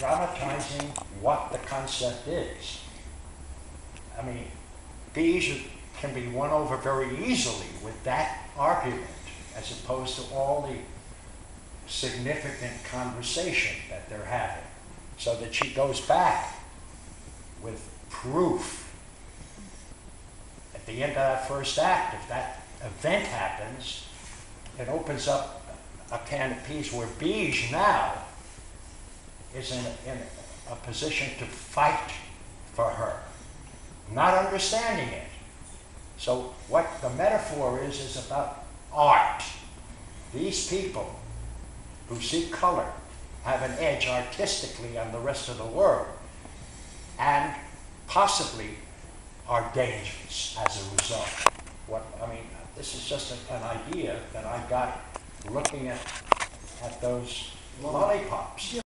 dramatizing what the concept is. I mean, these can be won over very easily with that argument as opposed to all the significant conversation that they're having. So that she goes back with proof. At the end of that first act, if that event happens, it opens up a can of peas where Beige now is in, in a position to fight for her, not understanding it. So what the metaphor is, is about art. These people who see color have an edge artistically on the rest of the world and possibly are dangerous as a result. What, I mean, this is just a- an idea that I got looking at, at those lollipops.